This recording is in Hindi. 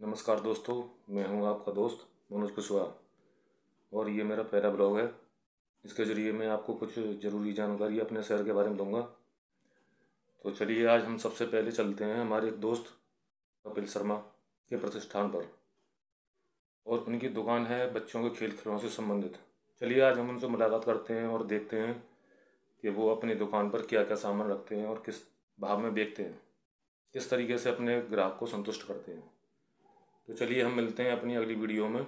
नमस्कार दोस्तों, मैं हूँ आपका दोस्त मनोज कुशवाहा। और ये मेरा पहला ब्लॉग है। इसके ज़रिए मैं आपको कुछ ज़रूरी जानकारी अपने शहर के बारे में दूँगा। तो चलिए आज हम सबसे पहले चलते हैं हमारे एक दोस्त, कपिल शर्मा के प्रतिष्ठान पर। और उनकी दुकान है बच्चों के खेल खिलौनों से संबंधित। चलिए आज हम उनसे मुलाकात करते हैं और देखते हैं कि वो अपनी दुकान पर क्या क्या सामान रखते हैं और किस भाव में बेचते हैं। किस तरीके से अपने ग्राहक को संतुष्ट करते हैं। तो चलिए हम मिलते हैं अपनी अगली वीडियो में।